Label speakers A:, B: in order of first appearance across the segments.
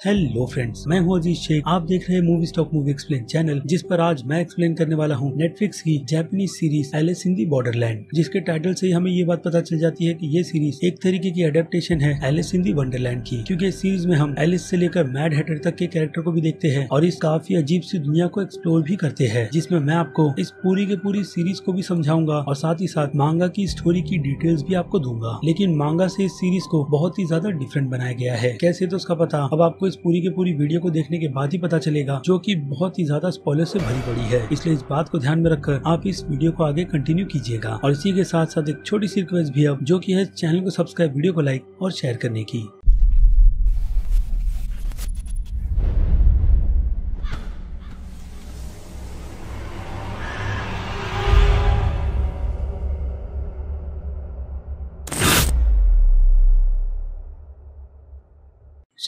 A: Hello friends मैं हूँ अज़ीज़ शेख। आप देख रहे हैं movie stock movie explain channel जिस पर आज मैं एक्सप्लेन करने वाला हूँ नेटफ्लिक्स की Japanese series Alice in the borderland जिसके टाइटल से ही हमें ये बात पता चल जाती है कि ये सीरीज़ एक तरीके की अडेप्टेशन है एलिस इन दी वंडरलैंड की, क्योंकि इस सीरीज़ में हम एलिस से लेकर मैड हेटर तक के कैरेक्टर को भी देखते हैं और इस काफ़ी अजीब सी दुनिया को एक्सप्लोर भी करते हैं, जिसमें मैं आपको इस पूरी के पूरी सीरीज़ को भी समझाऊँगा और साथ ही साथ मांगा की स्टोरी की डिटेल्स भी आपको दूँगा। लेकिन मांगा से इस सीरीज़ को बहुत ही ज़्यादा डिफरेंट बनाया गया है। कैसे तो उसका पता, अब आपको इस पूरी की पूरी वीडियो को देखने के बाद ही पता चलेगा, जो कि बहुत ही ज़्यादा स्पॉलर से भरी पड़ी है। इसलिए इस बात को ध्यान में रखकर आप इस वीडियो को आगे कंटिन्यू कीजिएगा। और इसी के साथ साथ एक छोटी सी रिक्वेस्ट भी अब जो की है, चैनल को सब्सक्राइब वीडियो को लाइक और शेयर करने की।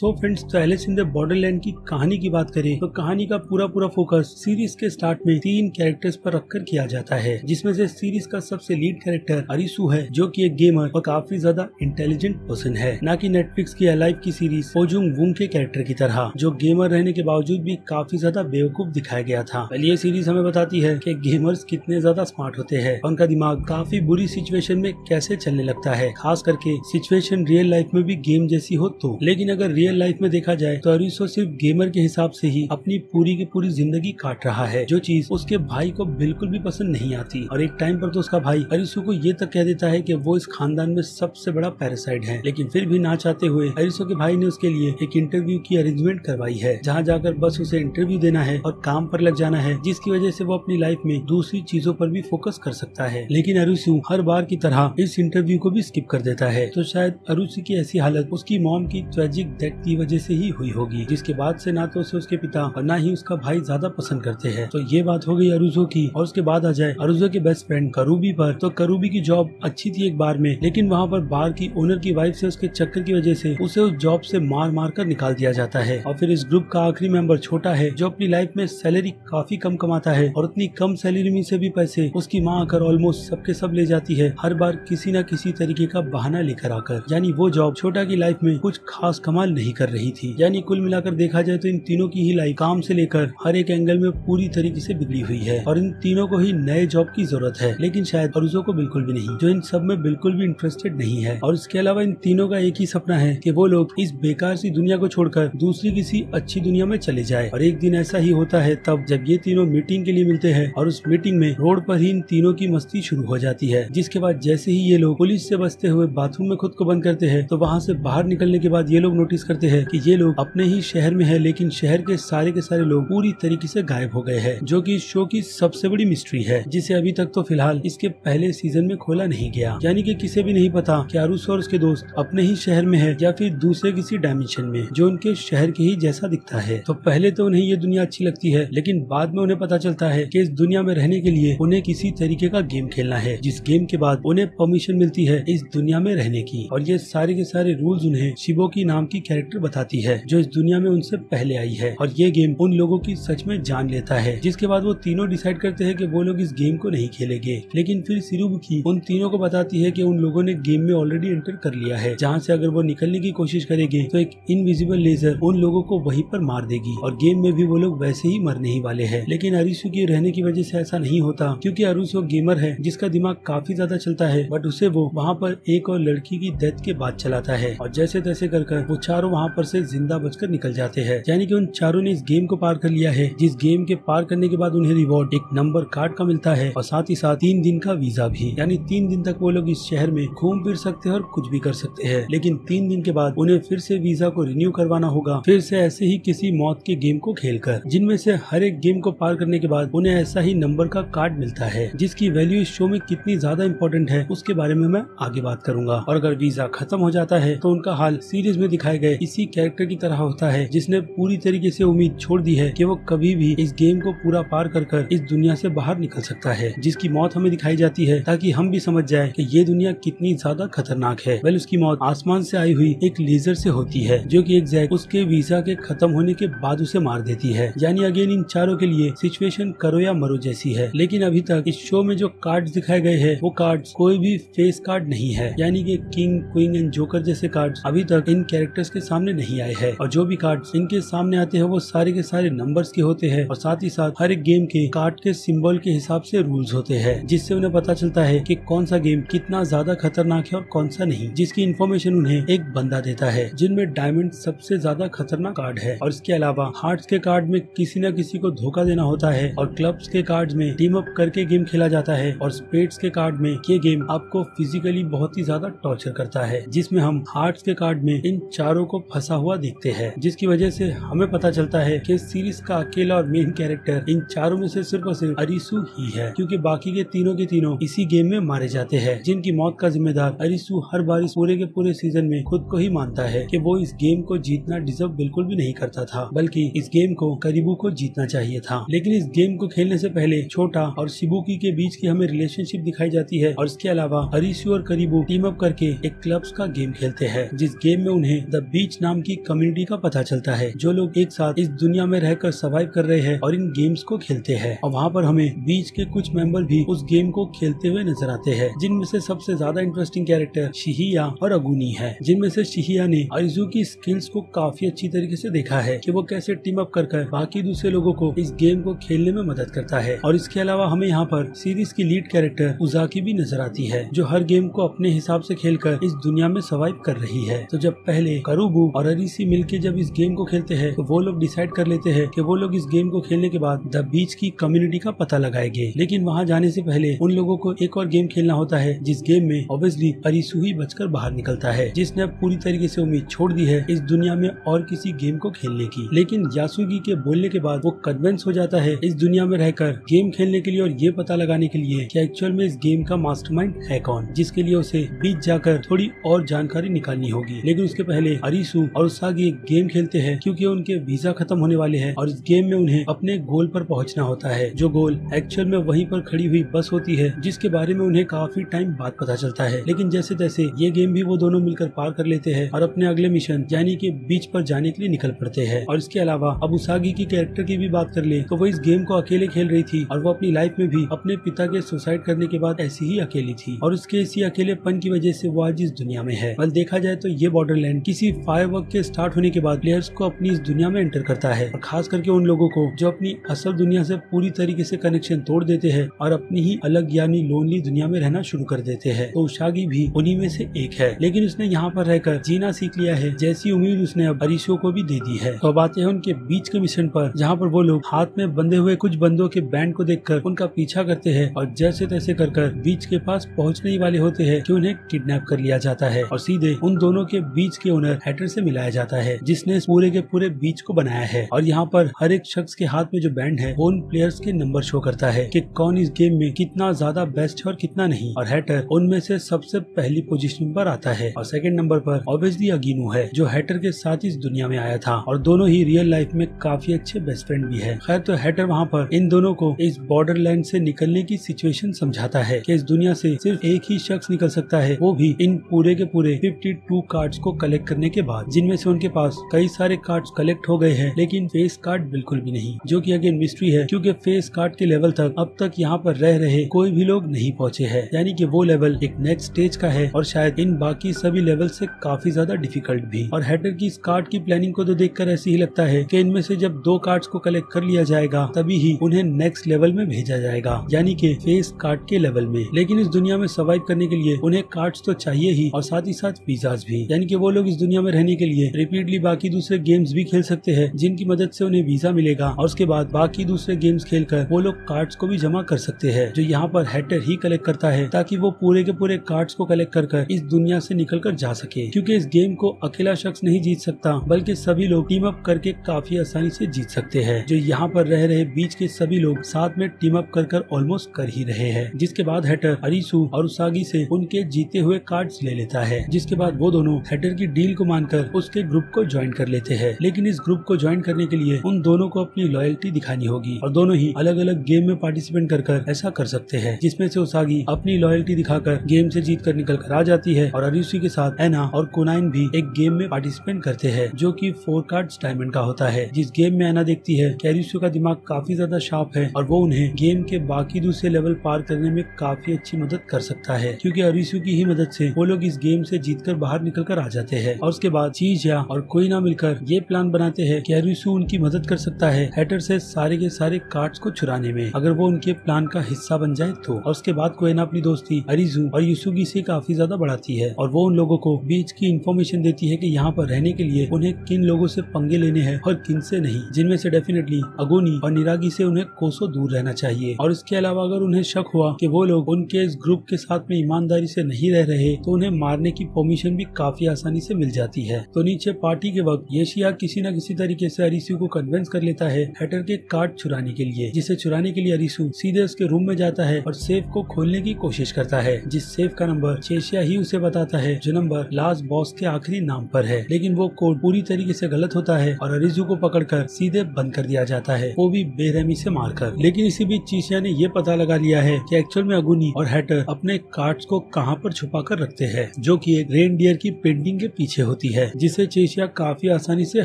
A: सो फ्रेंड्स तो एलिस इन द बॉर्डरलैंड की कहानी की बात करें तो कहानी का पूरा पूरा फोकस सीरीज़ के स्टार्ट में तीन कैरेक्टर्स पर रखकर किया जाता है, जिसमें से सीरीज़ का सबसे लीड कैरेक्टर अरिसु है, जो कि एक गेमर और काफ़ी ज़्यादा इंटेलिजेंट पर्सन है। न कि नेटफ्लिक्स की अलाइव की सीरीज़ ओजुंग वुंग के कैरेक्टर की तरह, जो गेमर रहने के बावजूद भी काफ़ी ज़्यादा बेवकूफ़ दिखाया गया था। पहले ये सीरीज़ हमें बताती है कि गेमर्स कितने ज़्यादा स्मार्ट होते हैं उनका दिमाग काफ़ी बुरी सिचुएशन में कैसे चलने लगता है, खास करके सिचुएशन रियल लाइफ में भी गेम जैसी हो तो। लेकिन अगर रियल लाइफ में देखा जाए तो अरिसो सिर्फ़ गेमर के हिसाब से ही अपनी पूरी की पूरी ज़िंदगी काट रहा है। जो चीज़ उसके भाई को बिल्कुल भी पसंद नहीं आती, और एक टाइम पर तो उसका भाई अरिसो को ये तक कह देता है कि वो इस खानदान में सबसे बड़ा पैरासाइड है। लेकिन फिर भी ना चाहते हुए अरिसो के भाई ने उसके लिए एक इंटरव्यू की अरेंजमेंट करवाई है, जहाँ जाकर बस उसे इंटरव्यू देना है और काम पर लग जाना है, जिसकी वजह से वो अपनी लाइफ में दूसरी चीज़ों पर भी फोकस कर सकता है। लेकिन अरुसु हर बार की तरह इस इंटरव्यू को भी स्किप कर देता है। तो शायद अरुसु की ऐसी हालत, उसकी मॉम की ट्रेजिक डेथ की वजह से ही हुई होगी, जिसके बाद से ना तो उसे उसके पिता और ना ही उसका भाई ज़्यादा पसंद करते हैं। तो ये बात हो गई अरुजो की, और उसके बाद आ जाए अरुजो के बेस्ट फ्रेंड करूबी पर। तो करूबी की जॉब अच्छी थी एक बार में, लेकिन वहाँ पर बार की ओनर की वाइफ से उसके चक्कर की वजह से उसे उस जॉब से मार मार कर निकाल दिया जाता है। और फिर इस ग्रुप का आखिरी मेंबर छोटा है, जो अपनी लाइफ में सैलरी काफ़ी कम कमाता है, और उतनी कम सैलरी में से भी पैसे उसकी माँ आकर ऑलमोस्ट सबके सब ले जाती है, हर बार किसी न किसी तरीके का बहाना लेकर आकर। यानी वो जॉब छोटा की लाइफ में कुछ खास कमाल नहीं कर रही थी। यानी कुल मिलाकर देखा जाए तो इन तीनों की ही लाइफ काम से लेकर हर एक एंगल में पूरी तरीके से बिगड़ी हुई है। और इन तीनों को ही नए जॉब की ज़रूरत है। लेकिन शायद अरुजो को बिल्कुल भी नहीं, जो इन सब में बिल्कुल भी इंटरेस्टेड नहीं है। और इसके अलावा इन तीनों का एक ही सपना है की वो लोग इस बेकार सी दुनिया को छोड़कर दूसरी किसी अच्छी दुनिया में चले जाए। और एक दिन ऐसा ही होता है तब जब ये तीनों मीटिंग के लिए मिलते हैं और उस मीटिंग में रोड पर ही इन तीनों की मस्ती शुरू हो जाती है। जिसके बाद जैसे ही ये लोग पुलिस से बचते हुए बाथरूम में खुद को बंद करते हैं तो वहाँ से बाहर निकलने के बाद ये लोग नोटिस करते हैं कि ये लोग अपने ही शहर में है, लेकिन शहर के सारे के सारे लोग पूरी तरीके से गायब हो गए हैं, जो कि शो की सबसे बड़ी मिस्ट्री है, जिसे अभी तक तो फ़िलहाल इसके पहले सीज़न में खोला नहीं गया। यानी कि किसे भी नहीं पता कि आरुष और उसके दोस्त अपने ही शहर में है, या फिर दूसरे किसी डायमेंशन में, जो उनके शहर के ही जैसा दिखता है। तो पहले तो उन्हें ये दुनिया अच्छी लगती है, लेकिन बाद में उन्हें पता चलता है की इस दुनिया में रहने के लिए उन्हें किसी तरीके का गेम खेलना है, जिस गेम के बाद उन्हें परमिशन मिलती है इस दुनिया में रहने की। और ये सारे के सारे रूल्स उन्हें शिवो की नाम की कैरेक्टर बताती है, जो इस दुनिया में उनसे पहले आई है। और ये गेम उन लोगों की सच में जान लेता है, जिसके बाद वो तीनों डिसाइड करते हैं कि वो लोग इस गेम को नहीं खेलेंगे। लेकिन फिर सिरुबुकी उन तीनों को बताती है कि उन लोगों ने गेम में ऑलरेडी एंटर कर लिया है, जहाँ से अगर वो निकलने की कोशिश करेंगे तो एक इनविजिबल लेजर उन लोगों को वहीं पर मार देगी। और गेम में भी वो लोग वैसे ही मरने ही वाले हैं। लेकिन अरुसु के रहने की वजह से ऐसा नहीं होता, क्योंकि अरुसु गेमर है, जिसका दिमाग काफ़ी ज़्यादा चलता है बट उसे वो वहाँ पर एक और लड़की की डेथ के बाद चलाता है। और जैसे तैसे कर कर वो चारों वहाँ पर से ज़िंदा बचकर निकल जाते हैं। यानी कि उन चारों ने इस गेम को पार कर लिया है, जिस गेम के पार करने के बाद उन्हें रिवॉर्ड एक नंबर कार्ड का मिलता है, और साथ ही साथ तीन दिन का वीज़ा भी। यानी तीन दिन तक वो लोग इस शहर में घूम फिर सकते हैं और कुछ भी कर सकते हैं। लेकिन तीन दिन के बाद उन्हें फिर से वीज़ा को रिन्यू करवाना होगा। फिर से ऐसे ही किसी मौत के गेम को खेल कर जिनमें से हर एक गेम को पार करने के बाद उन्हें ऐसा ही नंबर का कार्ड मिलता है, जिसकी वैल्यू इस शो में कितनी ज़्यादा इम्पोर्टेंट है, उसके बारे में मैं आगे बात करूँगा। और अगर वीज़ा खत्म हो जाता है तो उनका हाल सीरीज़ में दिखाए गए इसी कैरेक्टर की तरह होता है, जिसने पूरी तरीके से उम्मीद छोड़ दी है कि वो कभी भी इस गेम को पूरा पार कर कर इस दुनिया से बाहर निकल सकता है, जिसकी मौत हमें दिखाई जाती है, ताकि हम भी समझ जाए कि ये दुनिया कितनी ज़्यादा खतरनाक है। वेल उसकी मौत आसमान से आई हुई एक लेजर से होती है, जो कि एग्जैक्ट उसके वीज़ा के खत्म होने के बाद उसे मार देती है। यानी अगेन इन चारों के लिए सिचुएशन करो या मरो जैसी है। लेकिन अभी तक इस शो में जो कार्ड दिखाए गए हैं, वो कार्ड कोई भी फेस कार्ड नहीं है। यानी कि किंग क्वीन एंड जोकर जैसे कार्ड अभी तक इन कैरेक्टर्स के सामने नहीं आए हैं। और जो भी कार्ड इनके सामने आते हैं, वो सारे के सारे नंबर्स के होते हैं और साथ ही साथ हर एक गेम के कार्ड के सिंबल के हिसाब से रूल्स होते हैं, जिससे उन्हें पता चलता है कि कौन सा गेम कितना ज़्यादा खतरनाक है और कौन सा नहीं, जिसकी इन्फॉर्मेशन उन्हें एक बंदा देता है, जिनमें डायमंड सबसे ज़्यादा खतरनाक कार्ड है। और इसके अलावा हार्ट के कार्ड में किसी न किसी को धोखा देना होता है और क्लब्स के कार्ड में टीम अप करके गेम खेला जाता है और स्पेड्स के कार्ड में ये गेम आपको फिजिकली बहुत ही ज़्यादा टॉर्चर करता है, जिसमें हम हार्ट्स के कार्ड में इन चारों को फंसा हुआ देखते हैं, जिसकी वजह से हमें पता चलता है कि सीरीज़ का अकेला और मेन कैरेक्टर इन चारों में से सिर्फ़ और सिर्फ़ अरिसु ही है, क्योंकि बाकी के तीनों के तीनों इसी गेम में मारे जाते हैं, जिनकी मौत का जिम्मेदार अरिसु हर बार इस पूरे के पूरे सीज़न में खुद को ही मानता है कि वो इस गेम को जीतना डिजर्व बिल्कुल भी नहीं करता था, बल्कि इस गेम को करीबू को जीतना चाहिए था। लेकिन इस गेम को खेलने से पहले छोटा और शिबुकी के बीच की हमें रिलेशनशिप दिखाई जाती है, और इसके अलावा अरिसु और करीबू टीम अप करके एक क्लब्स का गेम खेलते हैं, जिस गेम में उन्हें द बीच नाम की कम्युनिटी का पता चलता है, जो लोग एक साथ इस दुनिया में रहकर सर्वाइव कर रहे हैं और इन गेम्स को खेलते हैं। और वहाँ पर हमें बीच के कुछ मेंबर भी उस गेम को खेलते हुए नज़र आते हैं, जिनमें से सबसे ज़्यादा इंटरेस्टिंग कैरेक्टर शिहिया और अगुनी है, जिनमें से शिहिया ने अरिजू की स्किल्स को काफ़ी अच्छी तरीके से देखा है कि वो कैसे टीम अप कर कर बाकी दूसरे लोगों को इस गेम को खेलने में मदद करता है। और इसके अलावा हमें यहाँ पर सीरीज़ की लीड कैरेक्टर उजाकी भी नज़र आती है, जो हर गेम को अपने हिसाब से खेलकर इस दुनिया में सर्वाइव कर रही है। तो जब पहले करूबू और अरिसी मिलके जब इस गेम को खेलते हैं तो वो लोग डिसाइड कर लेते हैं कि वो लोग इस गेम को खेलने के बाद द बीच की कम्युनिटी का पता लगाएँगे। लेकिन वहाँ जाने से पहले उन लोगों को एक और गेम खेलना होता है, जिस गेम में ऑब्वियसली अरिसु ही बचकर बाहर निकलता है, जिसने अब पूरी तरीके से उम्मीद छोड़ दी है इस दुनिया में और किसी गेम को खेलने की। लेकिन यासुगी के बोलने के बाद वो कन्विंस हो जाता है इस दुनिया में रहकर गेम खेलने के लिए और ये पता लगाने के लिए कि एक्चुअल में इस गेम का मास्टरमाइंड है कौन, जिसके लिए उसे बीच जाकर थोड़ी और जानकारी निकालनी होगी। लेकिन उसके पहले अरिसु और उसागी एक गेम खेलते हैं क्योंकि उनके वीज़ा खत्म होने वाले हैं और इस गेम में उन्हें अपने गोल पर पहुँचना होता है, जो गोल एक्चुअल में वहीं पर खड़ी हुई बस होती है, जिसके बारे में उन्हें काफ़ी टाइम बाद पता चलता है। लेकिन जैसे तैसे ये गेम भी वो दोनों मिलकर पार कर लेते हैं और अपने अगले मिशन, यानी कि बीच पर जाने के लिए निकल पड़ते हैं। और इसके अलावा अब उसागी की कैरेक्टर की भी बात कर ले तो वो इस गेम को अकेले खेल रही थी और वो अपनी लाइफ में भी अपने पिता के सुसाइड करने के बाद ऐसी ही अकेली थी। और उसके इसी अकेलेपन की वजह से वो आज इस दुनिया में है। बल देखा जाए तो ये बॉर्डरलैंड किसी फायर के स्टार्ट होने के बाद प्लेयर्स को अपनी इस दुनिया में एंटर करता है और खास करके उन लोगों को जो अपनी असल दुनिया से पूरी तरीके से कनेक्शन तोड़ देते हैं और अपनी ही अलग यानी लोनली दुनिया में रहना शुरू कर देते हैं। तो उशागी भी उन्हीं में से एक है। लेकिन उसने यहाँ पर रहकर जीना सीख लिया है, जैसी उम्मीद उसने अब अरिशो को भी दे दी है। तो अब आते हैं उनके बीच के मिशन पर, जहाँ पर वो लोग हाथ में बंधे हुए कुछ बंदों के बैंड को देखकर उनका पीछा करते हैं और जैसे तैसे कर कर बीच के पास पहुँचने वाले होते हैं की उन्हें किडनेप कर लिया जाता है और सीधे उन दोनों के बीच के ओनर हैटर से मिलाया जाता है, जिसने इस पूरे के पूरे बीच को बनाया है। और यहाँ पर हर एक शख्स के हाथ में जो बैंड है, वो उन प्लेयर्स के नंबर शो करता है कि कौन इस गेम में कितना ज़्यादा बेस्ट है और कितना नहीं। और हैटर उनमें से सबसे पहली पोजीशन पर आता है। और सेकंड नंबर पर ऑब्वियसली अगीनू है, जो हैटर के साथ इस दुनिया में आया था। और दोनों ही रियल लाइफ में काफ़ी अच्छे बेस्ट फ्रेंड भी है। खैर तो हैटर वहाँ पर इन दोनों को इस बॉर्डर लैंड से निकलने की सिचुएशन समझाता है कि इस दुनिया से सिर्फ़ एक ही शख्स निकल सकता है, वो भी इन पूरे के पूरे 52 कार्ड्स को कलेक्ट करने के बाद जिनमें से उनके पास कई सारे कार्ड कलेक्ट हो गए हैं, लेकिन फेस कार्ड बिल्कुल भी नहीं, जो कि अगेन मिस्ट्री है, क्योंकि फेस कार्ड के लेवल तक अब तक यहाँ पर रह रहे कोई भी लोग नहीं पहुँचे है। यानी कि वो लेवल एक नेक्स्ट स्टेज का है, और शायद इन बाकी सभी लेवल से काफ़ी ज़्यादा डिफ़िकल्ट भी। और हैटर की इस कार्ड की प्लानिंग को तो देखकर ऐसे ही लगता है कि इनमें से जब दो कार्ड्स को कलेक्ट कर लिया जाएगा, तभी ही उन्हें नेक्स्ट लेवल में भेजा जाएगा, यानी कि फेस कार्ड के लेवल में। लेकिन इस दुनिया में सर्वाइव करने के लिए उन्हें कार्ड्स तो चाहिए ही, और साथ ही साथ वीजाज भी। यानी कि वो लोग इस दुनिया में रहने के लिए। रिपीटली बाकी दूसरे गेम्स भी खेल सकते हैं, जिनकी मदद से उन्हें वीज़ा मिलेगा। और उसके बाद बाकी दूसरे गेम्स खेलकर वो लोग कार्ड्स को भी जमा कर सकते हैं, जो यहाँ पर हैटर ही कलेक्ट करता है, ताकि वो पूरे के पूरे कार्ड्स को कलेक्ट कर कर इस दुनिया से निकल कर जा सके। क्योंकि इस गेम को अकेला शख्स नहीं जीत सकता, बल्कि सभी लोग टीम अप करके काफ़ी आसानी से जीत सकते हैं। जो यहाँ पर रह रहे बीच के सभी लोग साथ में टीम अप कर कर ऑलमोस्ट कर ही रहे हैं। जिसके बाद हैटर अरिसु और उसागी से उनके जीते हुए कार्ड्स ले लेता है। जिसके बाद वो दोनों हैटर की डील को मानकर उसके ग्रुप को ज्वाइन कर लेते हैं। लेकिन इस ग्रुप को ज्वाइन करने के लिए उन दोनों को अपनी लॉयल्टी दिखानी होगी और दोनों ही अलग अलग गेम में पार्टिसिपेट कर कर ऐसा कर सकते हैं, जिसमें से उसागी अपनी लॉयल्टी दिखाकर गेम से जीत कर निकल कर आ जाती है और अरिसु के साथ एना और कोनाइन भी एक गेम में पार्टिसिपेट करते हैं, जो कि फोर कार्ड्स डायमंड का होता है। जिस गेम में एना देखती है, कि अरिसु का दिमाग काफ़ी ज़्यादा शार्प है और वो उन्हें गेम के बाकी दूसरे लेवल पार करने में काफ़ी अच्छी मदद कर सकता है, क्योंकि अरिसु की ही मदद से वो लोग इस गेम से जीतकर बाहर निकल कर आ जाते हैं और उसके बाद चीज़ या और कोई ना मिलकर ये प्लान बनाते हैं कि अरिसु उनकी मदद कर सकता है हैटर से सारे के सारे कार्ड्स को चुराने में। अगर वो उनके प्लान का हिस्सा बन जाए तो। और उसके बाद कोयना अपनी दोस्ती अरिजू और यूसुगी से काफ़ी ज़्यादा बढ़ाती है। और वो उन लोगों को बीच की इन्फॉर्मेशन देती है कि यहाँ पर रहने के लिए उन्हें किन लोगों से पंगे लेने हैं और किन से नहीं। जिनमें से डेफिनेटली अगोनी और निरागी से उन्हें कोसों दूर रहना चाहिए। और इसके अलावा अगर उन्हें शक हुआ कि वो लोग उनके इस ग्रुप के साथ में ईमानदारी से नहीं रह रहे तो उन्हें मारने की परमिशन भी काफ़ी आसानी से मिल जाती है। तो नीचे पार्टी के वक्त येशिया किसी न किसी तरीके से अरिसू को कन्विंस कर लेता है हैटर के कार्ड चुराने के लिए, जिसे चुराने के लिए अरिसु सीधे उसके रूम में जाता है और सेफ़ को खोलने की कोशिश करता है, जिस सेफ़ का नंबर चेशिया ही उसे बताता है, जो नंबर लास्ट बॉस के आखिरी नाम पर है। लेकिन वो कोड पूरी तरीके से गलत होता है और अरिजू को पकड़कर सीधे बंद कर दिया जाता है, वो भी बेरहमी से मारकर लेकिन इसी बीच चीशिया ने ये पता लगा लिया है कि एक्चुअल में अगुनी और हैटर अपने कार्ड्स को कहाँ पर छुपा कर रखते हैं, जो कि एक रेन की पेंटिंग के पीछे होती है, जिसे चेशिया काफ़ी आसानी से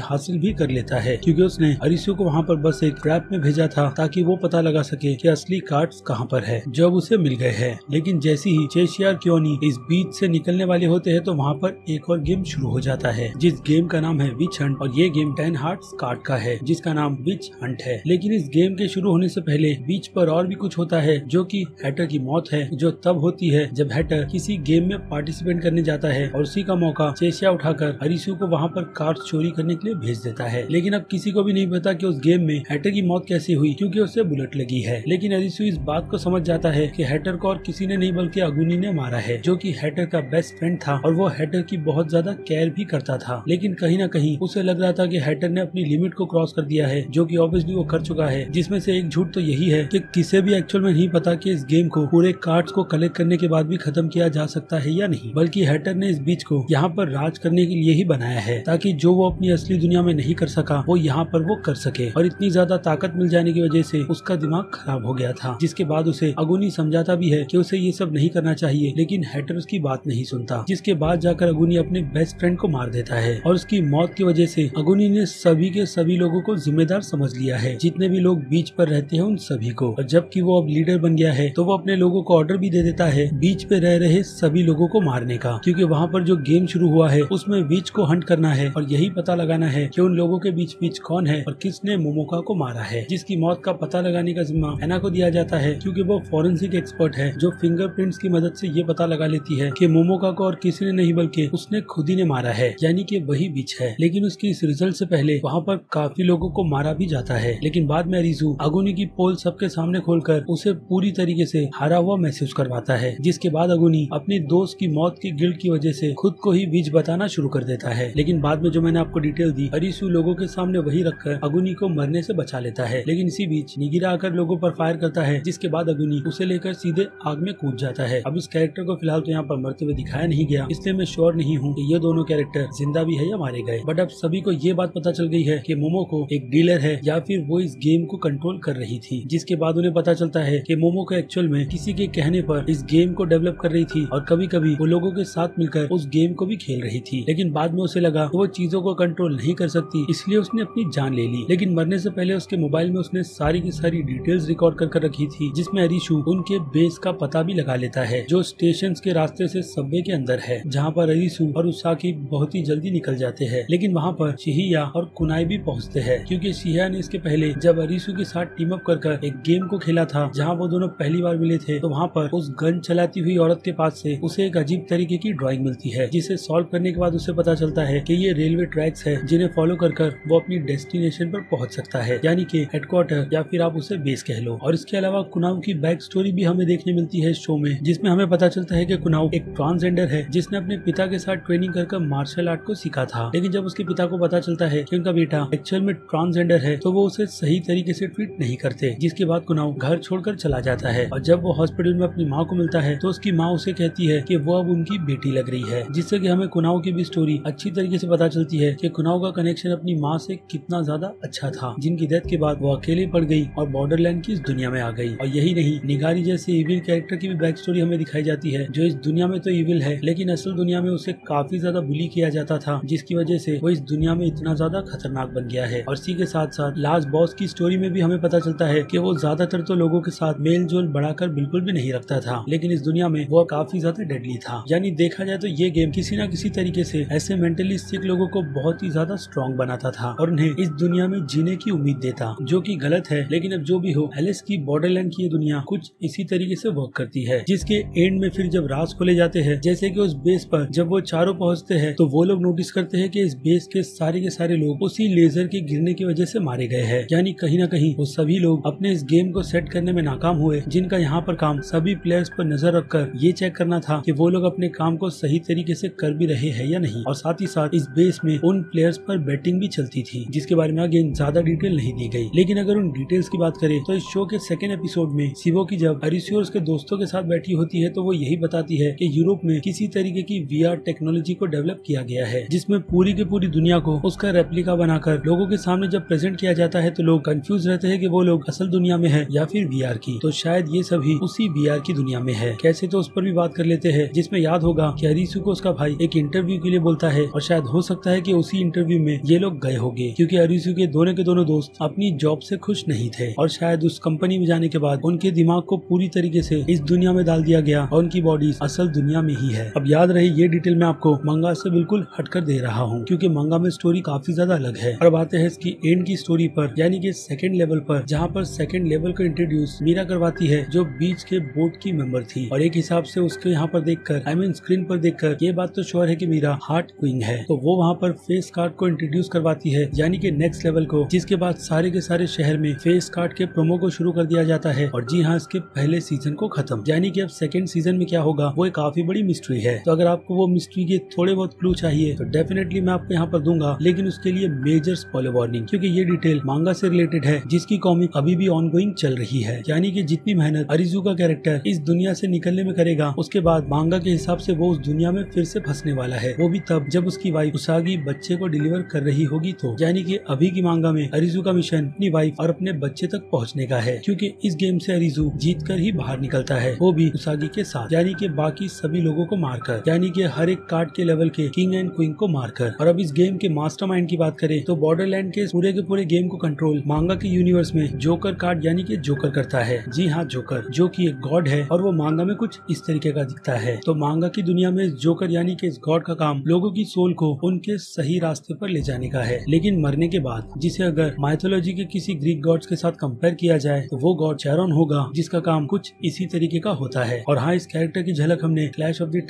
A: हासिल भी कर लेता है, क्योंकि उसने अरिसु को वहाँ पर बस एक ट्रैप में भेजा था, ताकि वो पता लगा सके कि असली कार्ड कहाँ पर है। जब उसे मिल गए हैं, लेकिन जैसी ही चेशिया और क्योनी इस बीच से निकलने वाले होते हैं तो वहाँ पर एक और गेम शुरू हो जाता है, जिस गेम का नाम है विच हंट, और ये गेम टेन हार्ट कार्ड का है, जिसका नाम विच हंट है। लेकिन इस गेम के शुरू होने से पहले बीच पर और भी कुछ होता है, जो कि हैटर की मौत है, जो तब होती है जब हैटर किसी गेम में पार्टिसिपेट करने जाता है, और उसी का मौका चेशिया उठाकर हरीसू को वहाँ पर कार्ड चोरी करने के लिए भेज देता है। लेकिन अब किसी को भी नहीं पता कि उस गेम में हैटर की मौत कैसे हुई, क्योंकि उसे बुलेट लगी है। लेकिन अरिसु इस बात को समझ जाता है कि हैटर को और किसी ने नहीं, बल्कि अगुनी ने मारा है, जो कि हैटर का बेस्ट फ्रेंड था और वो हैटर की बहुत ज़्यादा केयर भी करता था। लेकिन कहीं ना कहीं उसे लग रहा था कि हैटर ने अपनी लिमिट को क्रॉस कर दिया है, जो कि ऑब्वियसली वो कर चुका है। जिसमें से एक झूठ तो यही है कि किसे भी एक्चुअल में नहीं पता कि इस गेम को पूरे कार्ड्स को कलेक्ट करने के बाद भी खत्म किया जा सकता है या नहीं। बल्कि हैटर ने इस बीच को यहाँ पर राज करने के लिए ही बनाया है, ताकि जो वो अपनी असली दुनिया में नहीं कर सका, वो यहाँ पर वो कर सके। और इतनी ज़्यादा ताकत मिल जाने की वजह से उसका दिमाग खराब हो गया था, जिसके बाद उसे अगुनी समझाता भी है कि उसे ये सब नहीं करना चाहिए, लेकिन हैटर उसकी बात नहीं सुनता, जिसके बाद जाकर अगुनी अपने बेस्ट फ्रेंड को मार देता है। और उसकी मौत की वजह से अगुनी ने सभी के सभी लोगों को जिम्मेदार समझ लिया है, जितने भी लोग बीच पर रहते हैं उन सभी को। और जबकि वो अब लीडर बन गया है तो वो अपने लोगों को ऑर्डर भी दे देता है, बीच पे रह रहे सभी लोगों को मारने का, क्योंकि वहाँ पर जो गेम शुरू हुआ है, उसमें बीच को हंट करना है और यही पता लगाना है कि उन लोगों के बीच बीच कौन है और किसने मोमोका को मारा है, जिसकी मौत का पता लगाने का जिम्मा एना को दिया जाता है, क्योंकि वो फॉरेंसिक एक्सपर्ट है जो फिंगरप्रिंट्स की मदद से ये पता लगा लेती है कि मोमोका को और किसी ने नहीं बल्कि उसने खुद ही ने मारा है, यानी कि वही बीच है। लेकिन उसकी इस रिज़ल्ट से पहले वहाँ पर काफ़ी लोगों को मारा भी जाता है। लेकिन बाद में रिजू अगुनी की पोल सबके सामने खोलकर उसे पूरी तरीके से हारा हुआ महसूस करवाता है, जिसके बाद अगुनी अपनी दोस्त की मौत की गिल्ट की वजह से खुद को ही बीच बताना शुरू कर देता है। लेकिन बाद में जो मैंने आपको डिटेल दी अरिसू लोगों के सामने वही रखकर अगुनी को मरने से बचा लेता है। लेकिन इसी बीच निगिरा आकर लोगों पर फायर करता है, जिसके बाद अगुनी उसे लेकर सीधे आग में कूद जाता है। अब इस कैरेक्टर को फ़िलहाल तो यहाँ पर मरते हुए दिखाया नहीं गया, इसलिए मैं श्योर नहीं हूँ कि ये दोनों कैरेक्टर ज़िंदा भी है या मारे गए। बट अब सभी को ये बात पता चल गई है कि मोमो को एक डीलर है, या फिर वो इस गेम को कंट्रोल कर रही थी, जिसके बाद उन्हें पता चलता है की मोमो को एक्चुअल में किसी के कहने पर इस गेम को डेवलप कर रही थी, और कभी कभी वो लोगों के साथ मिलकर उस गेम को भी खेल रही थी। लेकिन बाद में उसे लगा वो चीज़ों को कंट्रोल नहीं कर सकती, इसलिए उसने अपनी जान ले ली। लेकिन मरने से पहले उसके मोबाइल में उसने सारी की सारी डिटेल्स रिकॉर्ड कर रखी थी, जिसमें अरिशु उनके बेस का पता भी लगा लेता है, जो स्टेशन के रास्ते से सबवे के अंदर है, जहाँ पर अरिशु और उसाकी बहुत ही जल्दी निकल जाते हैं। लेकिन वहाँ पर शिहिया और कुनाई भी पहुँचते हैं, क्यूँकी शिहिया ने इसके पहले जब अरिशु के साथ टीम अप कर एक गेम को खेला था, जहाँ वो दोनों पहली बार मिले थे तो वहाँ पर उस गन चलाती हुई औरत के पास से उसे एक अजीब तरीके की ड्राइंग मिलती है, जिसे सॉल्व करने के बाद उसे पता चलता है कि ये रेलवे ट्रैक्स है जिन्हें फॉलो कर कर वो अपनी डेस्टिनेशन पर पहुँच सकता है, यानी कि हेडक्वार्टर या फिर आप उसे बेस कह लो। और इसके अलावा कुनाव की बैक स्टोरी भी हमें देखने मिलती है शो में, जिसमें हमें पता चलता है कि कुनाव एक ट्रांसजेंडर है, जिसने अपने पिता के साथ ट्रेनिंग कर मार्शल आर्ट को सीखा था। लेकिन जब उसके पिता को पता चलता है कि उनका बेटा एक्चुअल में ट्रांसजेंडर है तो वो उसे सही तरीके से ट्रीट नहीं करते, जिसके बाद कुनाव घर छोड़कर चला जाता है। और जब वो हॉस्पिटल में अपनी माँ को मिलता है तो उसकी माँ उसे कहती है की वो अब उनकी बेटी लग रही है, जिससे की हमें कुनाव की भी स्टोरी अच्छी तरीके से पता चलती है कि कुनाव का कनेक्शन अपनी माँ से कितना ज़्यादा अच्छा था, जिनकी डेथ के बाद वो अकेले पड़ गई और बॉर्डरलैंड की इस दुनिया में आ गई। और यही नहीं, निगारी जैसे इविल कैरेक्टर की भी बैक स्टोरी हमें दिखाई जाती है, जो इस दुनिया में तो इविल है, लेकिन असल दुनिया में उसे काफ़ी ज़्यादा बुली किया जाता था, जिसकी वजह से वो इस दुनिया में इतना ज़्यादा खतरनाक बन गया है। और इसी के साथ साथ लास्ट बॉस की स्टोरी में भी हमें पता चलता है की वो ज़्यादातर तो लोगों के साथ मेल जोल बढ़ाकर बिल्कुल भी नहीं रखता था, लेकिन इस दुनिया में वो काफ़ी ज़्यादा डेडली था। यानी देखा जाए तो ये गेम किसी न किसी तरीके से ऐसे मेंटली सिक लोगों को बहुत ही ज़्यादा स्ट्रॉन्ग बनाता था और उन्हें इस दुनिया में जीने की उम्मीद देता, जो कि गलत है, लेकिन अब जो भी हो एलिस की बॉर्डरलैंड की दुनिया कुछ इसी तरीके से वर्क करती है, जिसके एंड में फिर जब राज खोले जाते हैं, जैसे कि उस बेस पर जब वो चारों पहुँचते हैं तो वो लोग नोटिस करते हैं कि इस बेस के सारे के सारे लोग उसी लेजर के गिरने की वजह से मारे गए हैं। यानी कहीं ना कहीं वो सभी लोग अपने इस गेम को सेट करने में नाकाम हुए, जिनका यहाँ पर काम सभी प्लेयर्स पर नज़र रखकर ये चेक करना था कि वो लोग अपने काम को सही तरीके से कर भी रहे हैं या नहीं। और साथ ही साथ इस बेस में उन प्लेयर्स पर बैटिंग भी चलती थी, जिसके बारे में आगे ज़्यादा डिटेल नहीं दी गई। लेकिन अगर उन डिटेल्स की बात करें तो इस शो के सेकेंड एपिसोड में सिवो की जब अरिसियो उसके दोस्तों के साथ बैठी होती है तो वो यही बताती है की यूरोप में किसी तरीके की वीआर टेक्नोलॉजी को डेवलप किया गया है, जिसमें पूरी की पूरी दुनिया को उसका रेप्लिका बनाकर लोगों के सामने जब प्रेजेंट किया जाता है तो लोग कंफ्यूज रहते हैं कि वो लोग असल दुनिया में है या फिर वी की। तो शायद ये सभी उसी वी की दुनिया में है। कैसे तो उस पर भी बात कर लेते हैं, जिसमें याद होगा कि हरीसू को उसका भाई एक इंटरव्यू के लिए बोलता है और शायद हो सकता है कि उसी इंटरव्यू में ये लोग गए होंगे। क्योंकि हरीसू के दोनों के दोनों दोस्त अपनी जॉब से खुश नहीं थे और शायद उस कंपनी में जाने के बाद उनके दिमाग को पूरी तरीके से इस दुनिया में डाल दिया गया और उनकी बॉडी असल दुनिया में ही है। अब याद रहे, ये डिटेल मैं आपको मंगा से बिल्कुल हटकर दे रहा हूँ, क्योंकि मंगा में स्टोरी काफ़ी ज़्यादा अलग है। और बात है इसकी एंड की स्टोरी पर, यानी कि सेकंड लेवल पर, जहाँ पर सेकंड लेवल को इंट्रोड्यूस मीरा करवाती है, जो बीच के बोर्ड की मेंबर थी। और एक हिसाब से उसके यहाँ पर देखकर आई मीन स्क्रीन पर देखकर, ये बात तो श्योर है कि मीरा हार्ट क्वीन है। तो वो वहाँ पर फेस कार्ड को इंट्रोड्यूस करवाती है, यानी कि नेक्स्ट लेवल को, जिसके बाद सारे के सारे शहर में फेस कार्ड के प्रोमो को शुरू कर दिया जाता है। और जी हाँ इसके पहले सीज़न को खत्म। यानी कि अब सेकंड सीज़न में क्या होगा, वो एक काफ़ी बड़ी मिस्ट्री है। तो अगर आपको वो मिस्ट्री के थोड़े बहुत क्लू चाहिए तो डेफिनेटली मैं आपको यहाँ पर दूँगा। लेकिन उसके लिए मेजर स्पॉइलर वार्निंग क्योंकि ये डिटेल मांगा से रिलेटेड है, जिसकी कॉमिक अभी भी ऑन चल रही है। यानी कि जितनी मेहनत अरिजू का कैरेक्टर इस दुनिया से निकलने में करेगा, उसके बाद मांगा के हिसाब से वो उस दुनिया में फिर से फंसने वाला है। वो भी तब जब उसकी वाइफ उसागी बच्चे को डिलीवर कर रही होगी तो यानी कि अभी की मांगा में, अरिजू का मिशन अपनी वाइफ और अपने बच्चे तक पहुँचने का है। क्योंकि इस गेम से अरिजू जीत कर ही बाहर निकलता है। वो भी उसागी के साथ, यानी कि बाकी सभी लोगों को मारकर, यानी कि हर एक कार्ड के लेवल के किंग एंड क्वीन को मारकर। और अब इस गेम के मास्टरमाइंड की बात करें तो बॉर्डरलैंड के पूरे के पूरे गेम को कंट्रोल मांगा के यूनिवर्स में जोकर कार्ड यानी कि जोकर करता है। जी हाँ जोकर जो कि एक गॉड है, और वो मांगा में कुछ इस तरीके का दिखता है। तो मांगा की दुनिया में जोकर यानी कि इस गॉड का काम लोगों की सोल को उनके सही रास्ते पर ले जाने का है। लेकिन मरने के बाद, जिसे अगर माइथोलॉजी के किसी ग्रीक गॉड्स के साथ कंपेयर किया जाए तो वो गॉड चैरन होगा, जिसका काम कुछ इसी तरीके का होता है। और हाँ इस कैरेक्टर की झलक हमने क्लैश ऑफ़ द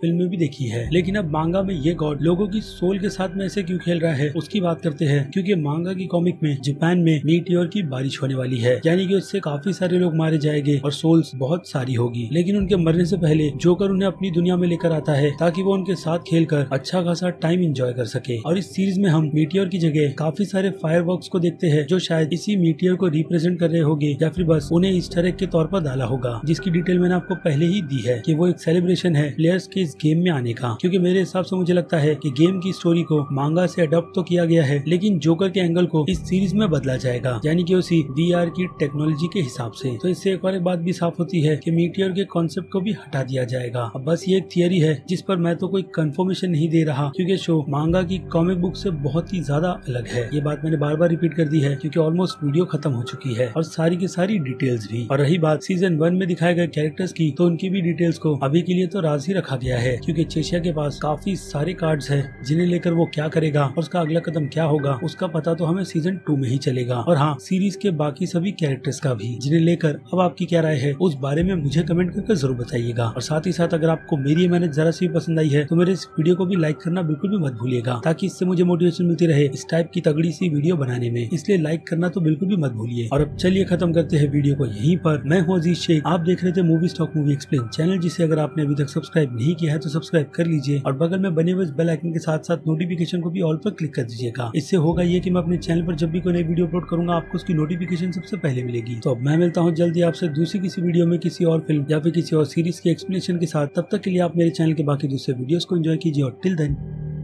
A: फ़िल्म में भी देखी है। लेकिन अब मांगा में ये गॉड लोगों की सोल के साथ में ऐसे क्यों खेल रहा है, उसकी बात करते हैं, क्योंकि मांगा की कॉमिक में जापान में मीटियोर की बारिश होने वाली है। यानी कि उससे काफ़ी सारे लोग मारे जाएँगे और सोल्स बहुत सारी होगी। लेकिन उनके मरने से पहले जोकर उन्हें अपनी दुनिया में लेकर आता है, ताकि वो उनके साथ खेलकर अच्छा खासा टाइम इंजॉय कर सके। और इस सीरीज़ में हम मीटियोर की जगह काफ़ी सारे फायर को देखते हैं, जो शायद इसी मीटियर को रिप्रेजेंट कर रहे होंगे, या फिर बस उन्हें इस तरह के तौर पर डाला होगा, जिसकी डिटेल मैंने आपको पहले ही दी है, की वो एक सेलिब्रेशन है प्लेयर्स के इस गेम में आने का। क्यूँकी मेरे हिसाब से मुझे लगता है की गेम की स्टोरी को मांगा से अडॉप्ट तो किया गया है, लेकिन जोकर के एंगल को इस सीरीज़ में बदला जाएगा, यानी की उसी वी की टेक्नोलॉजी के हिसाब से। तो इससे एक और बात भी साफ़ होती है कि मीटियर के कॉन्सेप्ट को भी हटा दिया जाएगा। अब बस ये एक थियरी है, जिस पर मैं तो कोई कंफर्मेशन नहीं दे रहा, क्योंकि शो मांगा की कॉमिक बुक से बहुत ही ज़्यादा अलग है। ये बात मैंने बार बार रिपीट कर दी है, क्योंकि ऑलमोस्ट वीडियो खत्म हो चुकी है, और सारी की सारी डिटेल्स भी। और रही बात सीज़न वन में दिखाए गए कैरेक्टर्स की तो उनकी भी डिटेल्स को अभी के लिए तो राज ही रखा गया है, क्योंकि चेशिया के पास काफ़ी सारे कार्ड्स है, जिन्हें लेकर वो क्या करेगा और उसका अगला कदम क्या होगा, उसका पता तो हमें सीज़न टू में ही चलेगा। और हाँ सीरीज़ के बाकी सभी कैरेक्टर्स का भी, जिन्हें लेकर अब आपकी क्या राय है, उस बारे में मुझे कमेंट करके ज़रूर बताइएगा। और साथ ही साथ अगर आपको मेरी मेहनत जरा सी पसंद आई है तो मेरे इस वीडियो को भी लाइक करना बिल्कुल भी मत भूलिएगा, ताकि इससे मुझे मोटिवेशन मिलती रहे इस टाइप की तगड़ी सी वीडियो बनाने में। इसलिए लाइक करना तो बिल्कुल भी मत भूलिए। और अब चलिए खत्म करते हैं वीडियो को यहीं पर। मैं हूँ अज़ीज़ शेख, आप देख रहे थे movie stock movie explain channel जिसे अगर आपने अभी तक सब्सक्राइब नहीं किया है तो सब्सक्राइब कर लीजिए। और बगल में बने हुए बेल आइकन के साथ साथ नोटिफिकेशन को भी ऑल पर क्लिक कर दीजिएगा। इससे होगा ये की मैं अपने चैनल पर जब भी कोई नई वीडियो अपलोड करूँगा, आपको उसकी नोटिफिकेशन सबसे पहले मिलेगी। तो मैं मिलता हूँ जल्दी आपसे दूसरी किसी वीडियो में किसी और फ़िल्म या फिर किसी और सीरीज़ के एक्सप्लेनेशन के साथ। तब तक के लिए आप मेरे चैनल के बाकी दूसरे वीडियोस को एंजॉय कीजिए और Till then,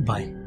A: bye.